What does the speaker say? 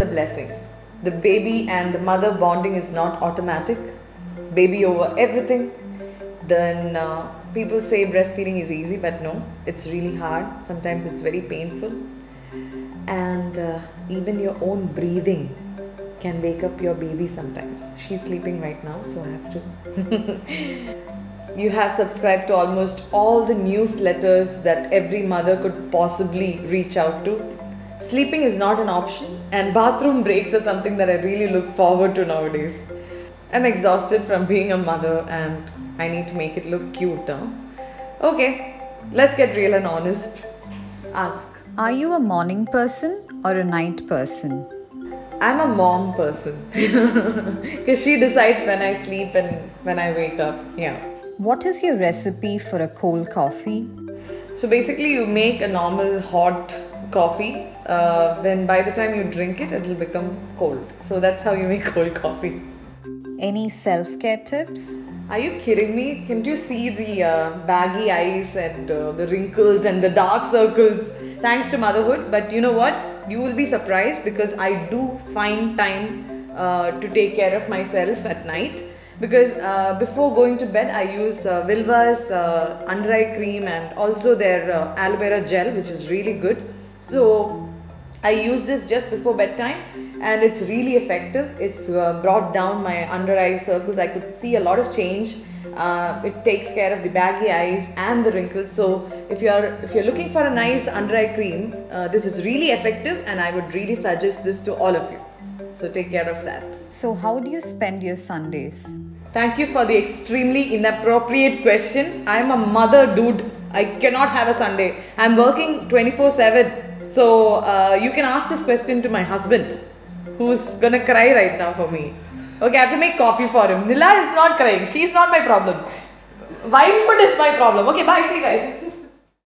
a blessing. The baby and the mother bonding is not automatic. Baby over everything. Then uh, people say breastfeeding is easy, but no, it's really hard. Sometimes it's very painful. And uh, even your own breathing can wake up your baby sometimes. She's sleeping right now, so I have to. you have subscribed to almost all the newsletters that every mother could possibly reach out to. Sleeping is not an option, and bathroom breaks are something that I really look forward to nowadays. I'm exhausted from being a mother and I need to make it look cute, huh? Okay, let's get real and honest. Ask. Are you a morning person or a night person? I'm a mom person because she decides when I sleep and when I wake up. Yeah. What is your recipe for a cold coffee? So basically, you make a normal hot coffee. Uh, then by the time you drink it, it'll become cold. So that's how you make cold coffee. Any self care tips? Are you kidding me? Can't you see the uh, baggy eyes and uh, the wrinkles and the dark circles thanks to motherhood? But you know what? You will be surprised because I do find time uh, to take care of myself at night. Because uh, before going to bed, I use uh, Vilvah's uh, under eye cream and also their uh, aloe vera gel, which is really good. So I use this just before bedtime and it's really effective. It's uh, brought down my under eye circles. I could see a lot of change. Uh, it takes care of the baggy eyes and the wrinkles. So if you're if you're looking for a nice under eye cream, uh, this is really effective, and I would really suggest this to all of you. So take care of that. So, how do you spend your Sundays? Thank you for the extremely inappropriate question. I'm a mother, dude. I cannot have a Sunday. I'm working 24 7. So uh, you can ask this question to my husband, who's gonna cry right now for me. Okay, I have to make coffee for him. Nila is not crying. She's not my problem. Wifehood is my problem. Okay, bye. See you guys.